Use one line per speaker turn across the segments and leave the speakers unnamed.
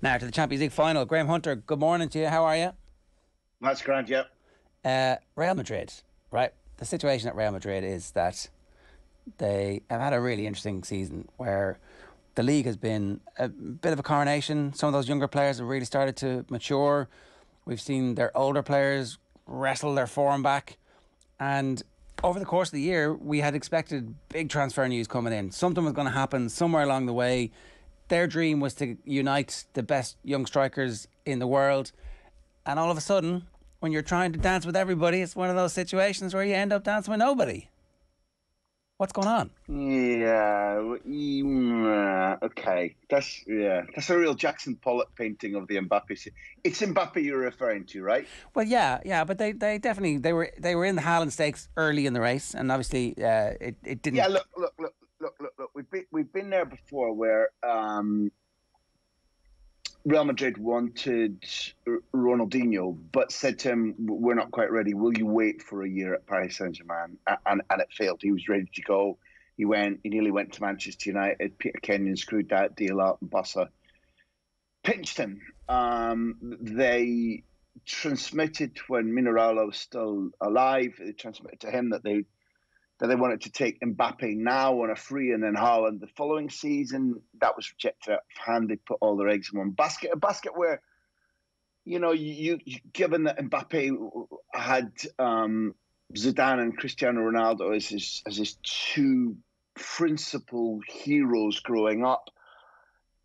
Now to the Champions League final. Graham Hunter, good morning to you. How are you?
That's grand, yeah.
Uh, Real Madrid, right? The situation at Real Madrid is that they have had a really interesting season where the league has been a bit of a coronation. Some of those younger players have really started to mature. We've seen their older players wrestle their form back. And over the course of the year, we had expected big transfer news coming in. Something was going to happen somewhere along the way. Their dream was to unite the best young strikers in the world. And all of a sudden, when you're trying to dance with everybody, it's one of those situations where you end up dancing with nobody. What's going on?
Yeah, mm, okay. That's yeah. That's a real Jackson Pollock painting of the Mbappe. It's Mbappe you're referring to, right?
Well, yeah, yeah, but they, they definitely they were they were in the Haaland Stakes early in the race, and obviously uh, it it didn't.
Yeah, look, look, look, look, look, look. We've been we've been there before, where um, Real Madrid wanted Ronaldinho, but said to him, "We're not quite ready. Will you wait for a year at Paris Saint Germain?" And, and it failed. He was ready to go. He went. He nearly went to Manchester United. Peter Kenyon screwed that deal up, and Barca pinched him. Um, they transmitted when Mino Raiola was still alive. They transmitted to him that they that they wanted to take Mbappe now on a free and then Haaland the following season. That was rejected out of hand. They put all their eggs in one basket. A basket where, you know, you, you given that Mbappe had um, Zidane and Cristiano Ronaldo as his as his two principal heroes growing up,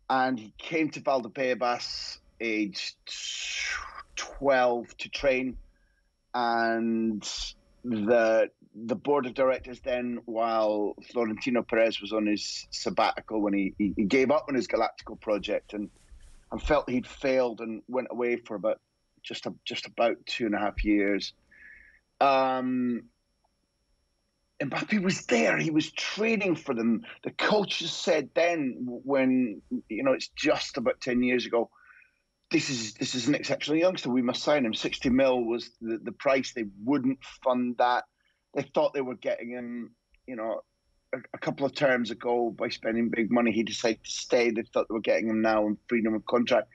and he came to Valdebebas aged twelve to train, and the the board of directors then, while Florentino Perez was on his sabbatical when he, he, he gave up on his Galactico project and and felt he'd failed and went away for about just a, just about two and a half years. Um, Mbappe was there. He was training for them. The coaches said then, when you know it's just about ten years ago, this is this is an exceptional youngster. We must sign him. Sixty mil was the, the price. They wouldn't fund that they thought they were getting him, you know, a, a, couple of terms ago by spending big money. He decided to stay. They thought they were getting him now on freedom of contract.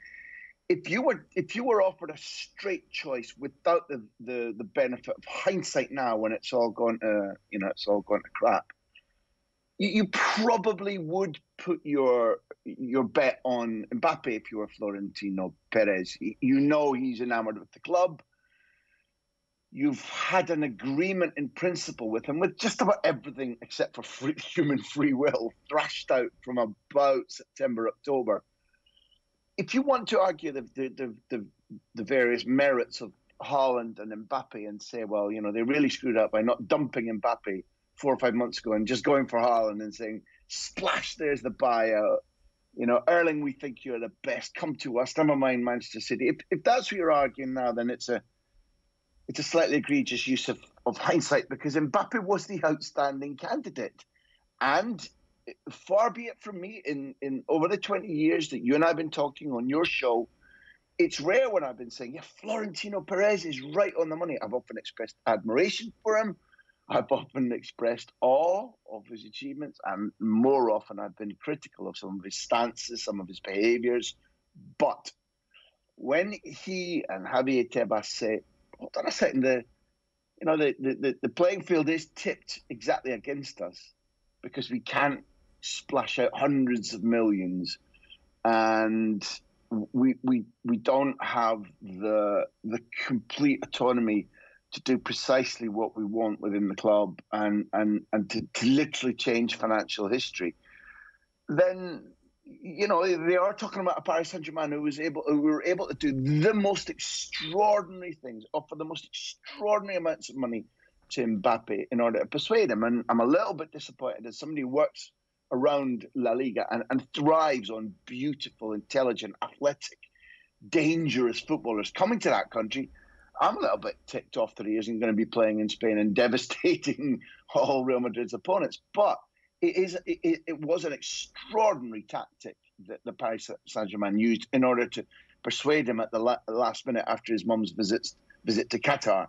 If you were if you were offered a straight choice without the, the, the benefit of hindsight now when it's all gone to you know it's all gone to crap, you, you probably would put your your bet on Mbappe if you were Florentino Perez. You know he's enamored with the club you've had an agreement in principle with him with just about everything except for free, human free will thrashed out from about September, October. If you want to argue the, the, the, the, various merits of Haaland and Mbappe and say, well, you know, they really screwed up by not dumping Mbappe four or five months ago and just going for Haaland and saying, splash, there's the buyout. You know, Erling, we think you're the best. Come to us. Never mind Manchester City. If, if that's what you're arguing now, then it's a it's a slightly egregious use of, of hindsight because Mbappe was the outstanding candidate. And far be it from me, in, in over the 20 years that you and I have been talking on your show, it's rare when I've been saying, yeah, Florentino Perez is right on the money. I've often expressed admiration for him. I've often expressed awe of his achievements, and more often I've been critical of some of his stances, some of his behaviors. But when he and Javier Tebas say, hold on a second, the you know the, the, the playing field is tipped exactly against us because we can't splash out hundreds of millions. And we we we don't have the the complete autonomy to do precisely what we want within the club and and and to, to literally change financial history. Then you know, they are talking about a Paris Saint Germain who was able, who were able to do the most extraordinary things, offer the most extraordinary amounts of money to Mbappe in order to persuade him. And I'm a little bit disappointed as somebody who works around La Liga and, and thrives on beautiful, intelligent, athletic, dangerous footballers coming to that country. I'm a little bit ticked off that he isn't going to be playing in Spain and devastating all Real Madrid's opponents. But it is it, it was an extraordinary tactic that the Paris Saint Germain used in order to persuade him at the la- last minute after his mum's visit visit to Qatar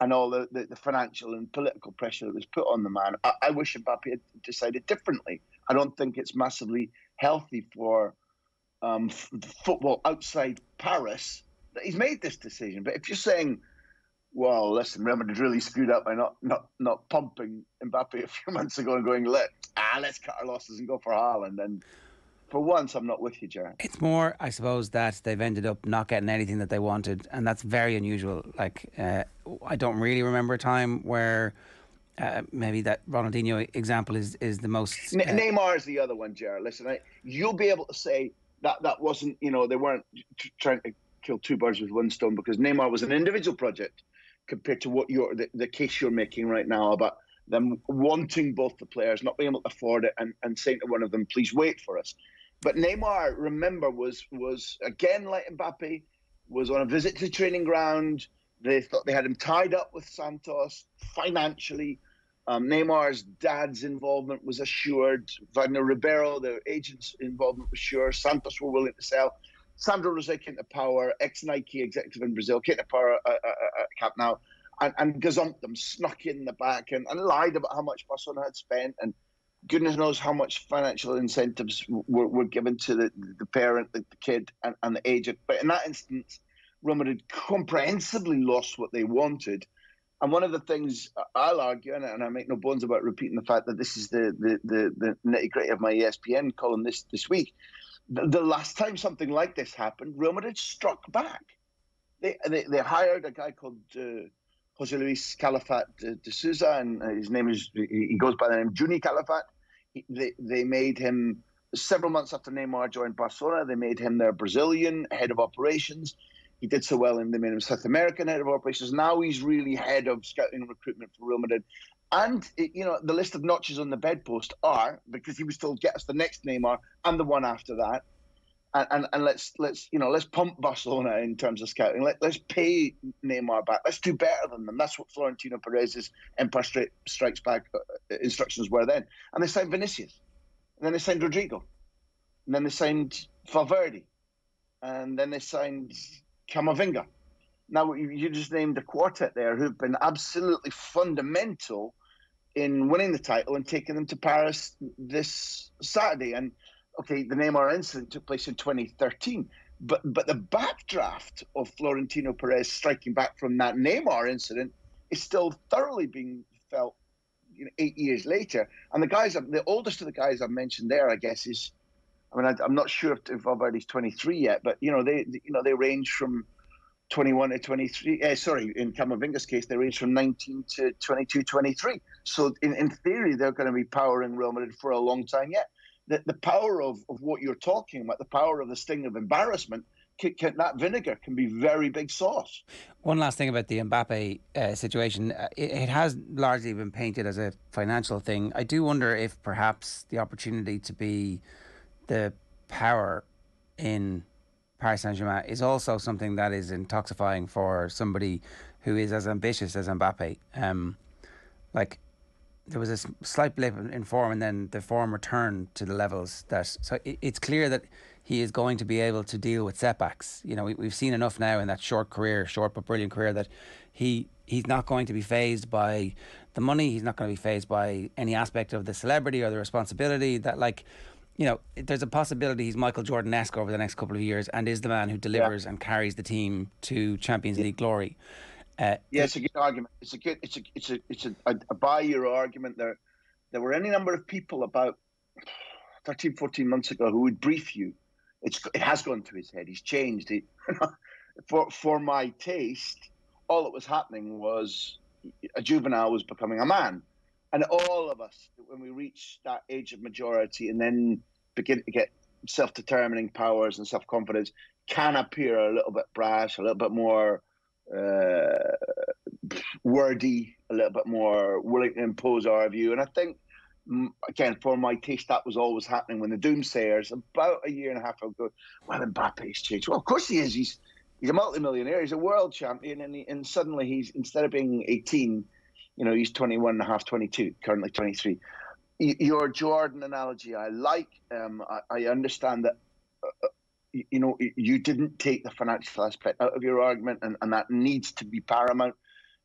and all the, the, the, financial and political pressure that was put on the man. I, I wish Mbappe had decided differently. I don't think it's massively healthy for um, f- football outside Paris that he's made this decision. But if you're saying, well, listen, Real Madrid really screwed up by not not not pumping Mbappe a few months ago and going, let ah, let's cut our losses and go for Haaland. And for once, I'm not with you, Jared.
It's more, I suppose, that they've ended up not getting anything that they wanted, and that's very unusual. Like, uh, I don't really remember a time where. Uh, maybe that Ronaldinho example is, is the most.
Uh, Neymar is the other one, Jared. Listen, I, you'll be able to say that that wasn't, you know, they weren't t- trying to kill two birds with one stone because Neymar was an individual project compared to what you're the, the case you're making right now about them wanting both the players, not being able to afford it, and, and saying to one of them, please wait for us. But Neymar, remember, was was again like Mbappe, was on a visit to the training ground. They thought they had him tied up with Santos financially. Um, Neymar's dad's involvement was assured. Wagner Ribeiro, the agent's involvement was sure. Santos were willing to sell. Sandro Rosell came to power, ex Nike executive in Brazil, came to power at, uh, at, uh, at uh, Camp Nou, and, and gazumped them, snuck in the back and, and lied about how much Barcelona had spent. And goodness knows how much financial incentives were, were given to the, the parent, the, the kid, and, and, the agent. But in that instance, Real had comprehensively lost what they wanted. And one of the things I'll argue, and I make no bones about repeating the fact that this is the the, the, the nitty gritty of my ESPN column this this week, the, the, last time something like this happened, Real Madrid struck back. They they, they hired a guy called uh, Jose Luis Calafat de, de, Souza, and uh, his name is he goes by the name Juni Calafat. He, they they made him several months after Neymar joined Barcelona. They made him their Brazilian head of operations. He did so well, and they made South American head of operations. Now he's really head of scouting and recruitment for Real Madrid. And you know the list of notches on the bedpost are because he was told get us the next Neymar and the one after that, and, and, and let's let's you know let's pump Barcelona in terms of scouting. Let, let's pay Neymar back. Let's do better than them. That's what Florentino Perez's Empire Strikes Back uh, instructions were then. And they signed Vinicius, and then they signed Rodrygo, and then they signed Valverde, and then they signed Camavinga. Now you just named a quartet there who've been absolutely fundamental in winning the title and taking them to Paris this Saturday. And okay, the Neymar incident took place in 2013, but but the backdraft of Florentino Perez striking back from that Neymar incident is still thoroughly being felt. You know, eight years later, and the guys, the oldest of the guys I've mentioned there, I guess, is, I mean, I, am not sure if, if Valverde's 23 yet, but you know, they, you know, they range from 21 to 23. Uh, sorry, in Camavinga's case, they range from 19 to 22, 23. So in, in theory, they're going to be powering Real Madrid for a long time yet. The, the power of, of what you're talking about, the power of the sting of embarrassment, can, can, that vinegar can be very big sauce.
One last thing about the Mbappe uh, situation. Uh, it, it, has largely been painted as a financial thing. I do wonder if perhaps the opportunity to be the power in Paris Saint Germain is also something that is intoxifying for somebody who is as ambitious as Mbappe. Um, like there was a slight blip in form, and then the form returned to the levels that. So it, it's clear that he is going to be able to deal with setbacks. You know, we, we've seen enough now in that short career, short but brilliant career, that he he's not going to be phased by the money. He's not going to be phased by any aspect of the celebrity or the responsibility. That like you know, there's a possibility he's Michael Jordan esque over the next couple of years and is the man who delivers yeah. and carries the team to Champions League glory.
Uh, yeah, it's a good argument. It's a good. It's a. It's a. It's a. I buy your argument. There, there were any number of people about 13, 14 months ago who would brief you. It's. It has gone to his head. He's changed. He, for for my taste, all that was happening was a juvenile was becoming a man and all of us, when we reach that age of majority and then begin to get self determining powers and self confidence, can appear a little bit brash, a little bit more uh, wordy, a little bit more willing to impose our view. And I think, again, for my taste, that was always happening when the doomsayers, about a year and a half ago, well, Mbappe's changed. Well, of course he is. He's he's a multimillionaire. He's a world champion, and, he, and suddenly he's instead of being 18 you know, he's 21 and a half, 22, currently 23. Your Jordan analogy, I like. Um, I, I, understand that, uh you know, you didn't take the financial aspect out of your argument, and, and that needs to be paramount.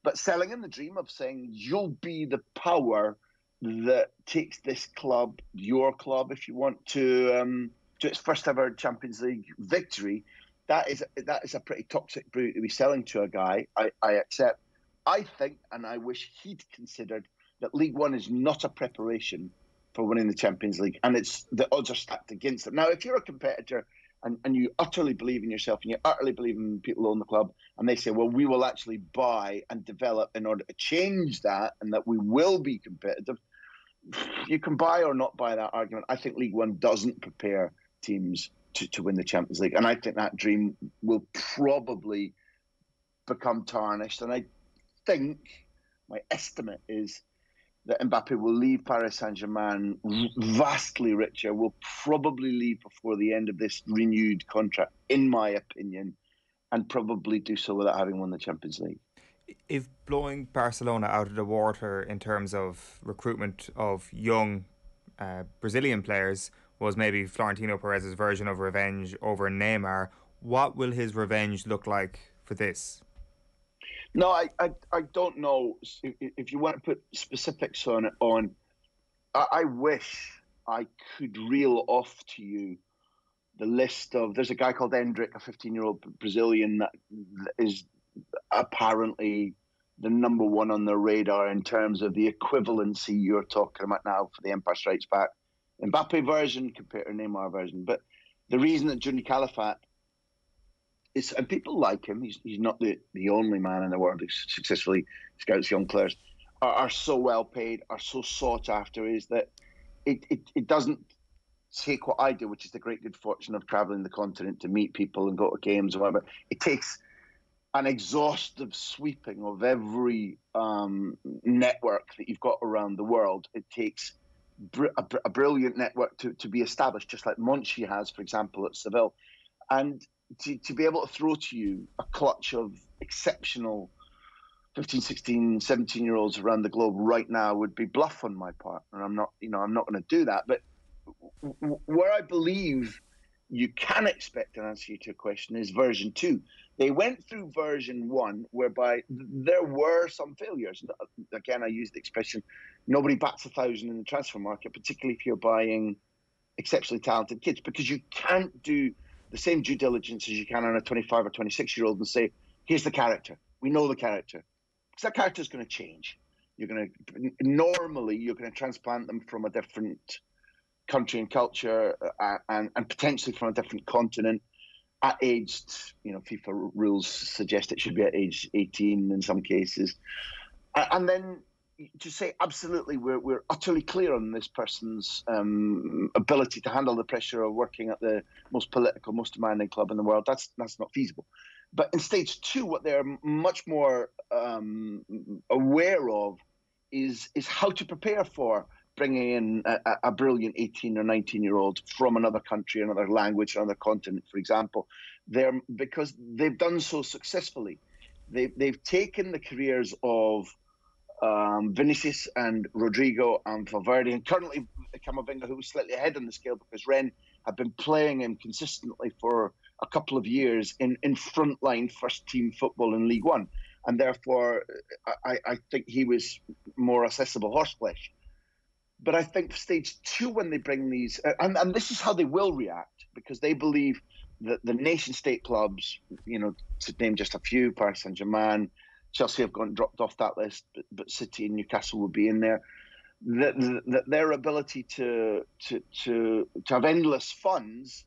But selling in the dream of saying you'll be the power that takes this club, your club, if you want to, um, to its first ever Champions League victory, that is that is a pretty toxic brew to be selling to a guy. I, I accept. I think, and I wish he'd considered that League One is not a preparation for winning the Champions League, and it's the odds are stacked against them. Now, if you're a competitor and, and you utterly believe in yourself and you utterly believe in people own the club, and they say, well, we will actually buy and develop in order to change that, and that we will be competitive. You can buy or not buy that argument. I think League One doesn't prepare teams to, to win the Champions League. And I think that dream will probably become tarnished. And I think my estimate is that Mbappe will leave Paris Saint Germain vastly richer, will probably leave before the end of this renewed contract, in my opinion, and probably do so without having won the Champions League.
If blowing Barcelona out of the water in terms of recruitment of young uh, Brazilian players was maybe Florentino Perez's version of revenge over Neymar. What will his revenge look like for this?
No, I, I, I don't know. If you want to put specifics on it, on, I, I wish I could reel off to you the list of. There's a guy called Endrick, a 15 year old Brazilian that is apparently the number one on the radar in terms of the equivalency you're talking about now for the Empire Strikes Back Mbappe version compared to Neymar version. But the reason that Juni Calafat is, and people like him, he's, he's not the, the only man in the world who successfully scouts young players, are, are so well paid, are so sought after, is that it, it, it doesn't take what I do, which is the great good fortune of traveling the continent to meet people and go to games or whatever. It takes an exhaustive sweeping of every um, network that you've got around the world. It takes br- a, br- a, brilliant network to, to be established, just like Monchi has, for example, at Seville. And to, to be able to throw to you a clutch of exceptional 15, 16, 17 year olds around the globe right now would be bluff on my part. And I'm not, you know, I'm not going to do that. But where I believe you can expect an answer to your question is version two. They went through version one, whereby there were some failures. Again, I use the expression nobody bats a thousand in the transfer market, particularly if you're buying exceptionally talented kids, because you can't do the same due diligence as you can on a 25 or 26 year old and say, here's the character. We know the character. Because that character is going to change. You're going to, normally, you're going to transplant them from a different country and culture uh, and, and potentially from a different continent at aged, you know, FIFA rules suggest it should be at age 18 in some cases. And then to say absolutely we're, we're utterly clear on this person's um, ability to handle the pressure of working at the most political, most demanding club in the world, that's that's not feasible. But in stage two, what they're much more um, aware of is is how to prepare for bringing in a, a, brilliant 18 or 19 year old from another country, another language, another continent, for example. They're because they've done so successfully. They've, they've taken the careers of um, Vinicius and Rodrygo and Valverde, and currently Camavinga, who was slightly ahead on the scale because Rennes have been playing him consistently for a couple of years in, in frontline first team football in League One. And therefore, I, I think he was more accessible horseflesh. But I think stage two, when they bring these, uh, and, and this is how they will react because they believe that the nation state clubs, you know, to name just a few, Paris Saint Germain, Chelsea have gone dropped off that list, but, but City and Newcastle will be in there. That, their ability to, to to to have endless funds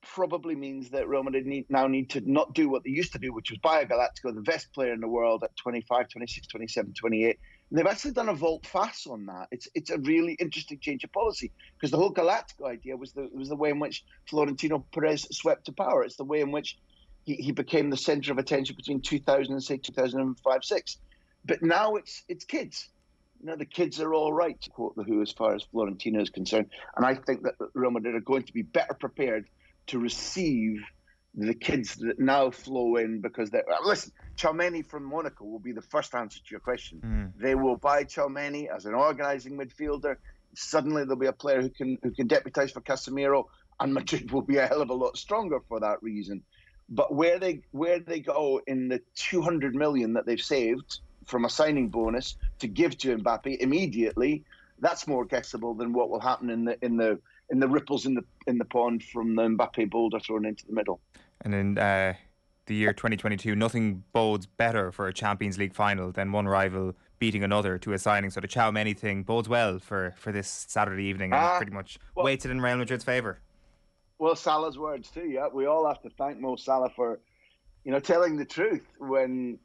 probably means that Real Madrid need, now need to not do what they used to do, which was buy a Galactico, the best player in the world at 25, 26, 27, 28, And they've actually done a volte fast on that. It's it's a really interesting change of policy because the whole Galactico idea was the was the way in which Florentino Perez swept to power. It's the way in which he, he became the center of attention between 2000 and say 2005 six. But now it's it's kids. You know, the kids are all right, to quote the Who, as far as Florentino is concerned. And I think that Real Madrid are going to be better prepared to receive the kids that now flow in because they're listen. Tchouameni from Monaco will be the first answer to your question. Mm. They will buy Tchouameni as an organising midfielder. Suddenly there'll be a player who can who can deputise for Casemiro, and Madrid will be a hell of a lot stronger for that reason. But where they where they go in the 200 million that they've saved from a signing bonus to give to Mbappe immediately, that's more guessable than what will happen in the in the in the ripples in the in the pond from the Mbappe boulder thrown into the middle.
And in uh, the year 2022, nothing bodes better for a Champions League final than one rival beating another to a signing. So the Tchouameni thing bodes well for, for this Saturday evening and uh, pretty much well, weighted in Real Madrid's favour.
Well, Salah's words too. Yeah, we all have to thank Mo Salah for, you know, telling the truth when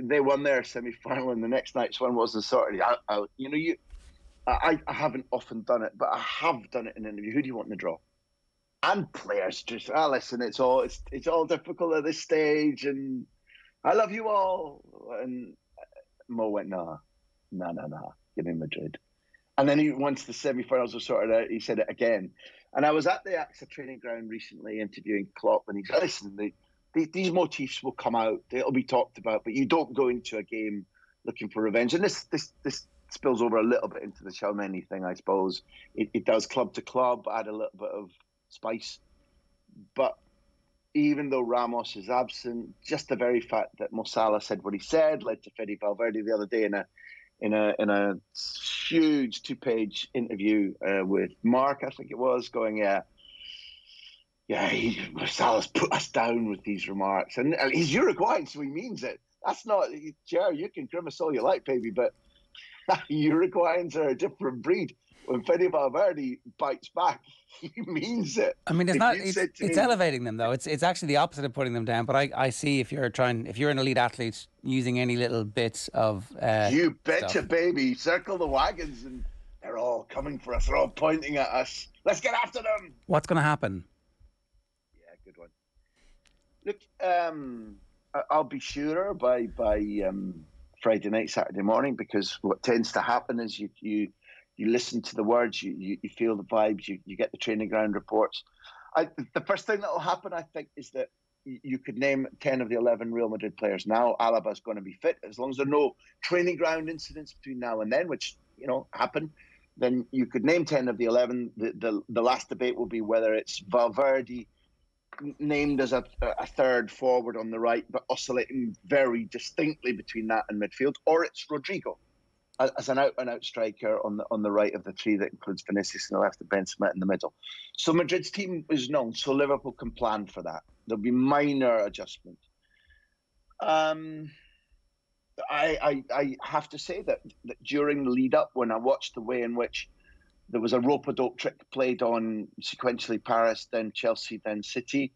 they won their semi-final and the next night's one wasn't sorted. I, you know, you, I, I haven't often done it, but I have done it in an interview. Who do you want in the draw? And players just, ah, listen, it's all it's it's all difficult at this stage, and I love you all, and Mo went, nah, nah, nah, nah, give me Madrid. And then he, once the semi-finals were sorted out, he said it again. And I was at the AXA training ground recently interviewing Klopp, and he said, listen, the, the, these motifs will come out, it'll be talked about, but you don't go into a game looking for revenge. And this this this spills over a little bit into the Tchouameni thing, I suppose. It, it does club to club, add a little bit of spice. But even though Ramos is absent, just the very fact that Mo Salah said what he said led to Fede Valverde the other day in a in a in a huge two page interview uh, with Marca, I think it was, going, yeah, yeah, he, Salah's put us down with these remarks, and, and he's Uruguayan, so he means it. That's not, Jerry. You can grimace all you like, baby, but Uruguayans are a different breed when Fede Valverde bites back, he means it.
I mean, it's if not. It's, it's me, elevating them though. It's it's actually the opposite of putting them down. But I, I see if you're trying, if you're an elite athlete, using any little bits of. Uh,
you betcha, stuff. baby! Circle the wagons, and they're all coming for us. They're all pointing at us. Let's get after them.
What's going to happen?
Yeah, good one. Look, um, I'll be sure by by um, Friday night, Saturday morning, because what tends to happen is you you you listen to the words, you, you, you feel the vibes, you, you get the training ground reports. I, the first thing that will happen, I think, is that you could name 10 of the 11 Real Madrid players now. Alaba is going to be fit. As long as there are no training ground incidents between now and then, which, you know, happen, then you could name 10 of the 11. The, the, the last debate will be whether it's Valverde named as a, a third forward on the right, but oscillating very distinctly between that and midfield, or it's Rodrygo as an out and out striker on the on the right of the three that includes Vinicius in the left and Benzema in the middle. So Madrid's team is known, so Liverpool can plan for that. There'll be minor adjustments. Um, I, I I have to say that, that during the lead up, when I watched the way in which there was a rope a dope trick played on sequentially Paris, then Chelsea, then City,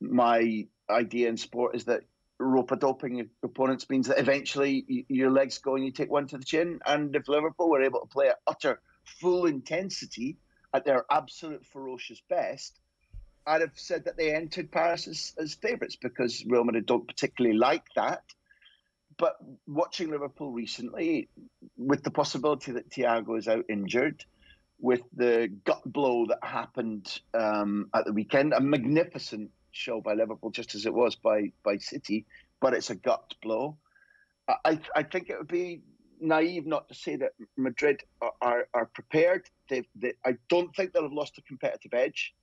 my idea in sport is that rope a doping opponents means that eventually your legs go and you take one to the chin. And if Liverpool were able to play at utter full intensity at their absolute ferocious best, I'd have said that they entered Paris as, as favourites because Real Madrid don't particularly like that. But watching Liverpool recently, with the possibility that Thiago is out injured, with the gut blow that happened um, at the weekend, a magnificent show by Liverpool, just as it was by by City, but it's a gut blow. I I think it would be naive not to say that Madrid are are, are prepared. They, they I don't think they'll have lost a competitive edge.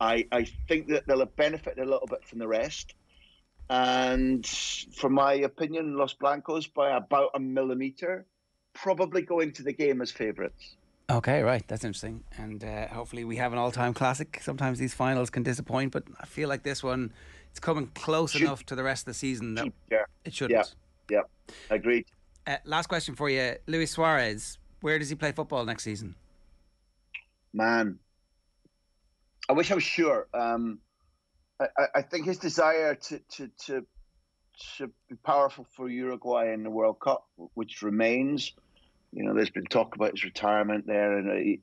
I I think that they'll have benefited a little bit from the rest. And for my opinion, Los Blancos by about a millimeter, probably go into the game as favourites.
Okay, right. That's interesting. And uh, hopefully we have an all-time classic. Sometimes these finals can disappoint, but I feel like this one, it's coming close Should, enough to the rest of the season that yeah. it shouldn't.
Yeah, yeah. agreed.
Uh, last question for you, Luis Suarez. Where does he play football next season?
Man, I wish I was sure. Um, I, I, think his desire to, to to to be powerful for Uruguay in the World Cup, which remains you know, there's been talk about his retirement there, and uh, he,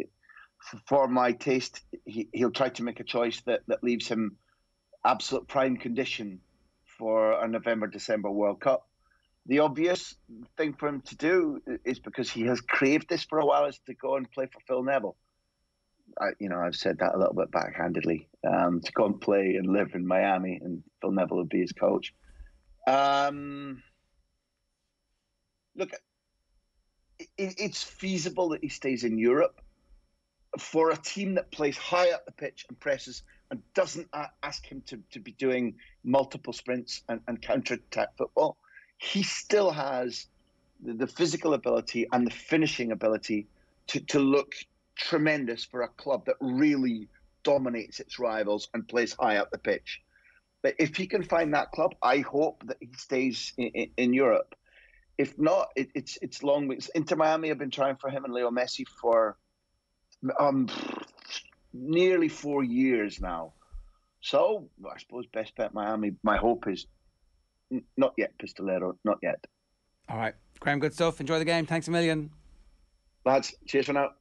for my taste, he, he'll try to make a choice that, that leaves him absolute prime condition for a November December World Cup. The obvious thing for him to do is because he has craved this for a while is to go and play for Phil Neville. I, you know, I've said that a little bit backhandedly. Um, to go and play and live in Miami, and Phil Neville would be his coach. Um, look, it, it's feasible that he stays in Europe for a team that plays high up the pitch and presses and doesn't ask him to, to be doing multiple sprints and, and counter attack football. He still has the, the, physical ability and the finishing ability to, to look tremendous for a club that really dominates its rivals and plays high up the pitch. But if he can find that club, I hope that he stays in, in, in Europe. If not, it, it's it's long weeks. Inter Miami have been trying for him and Leo Messi for um nearly four years now. So I suppose best bet Miami. My hope is not yet Pistolero, not yet.
All right, Graham, good stuff. Enjoy the game. Thanks a million.
Lads, cheers for now.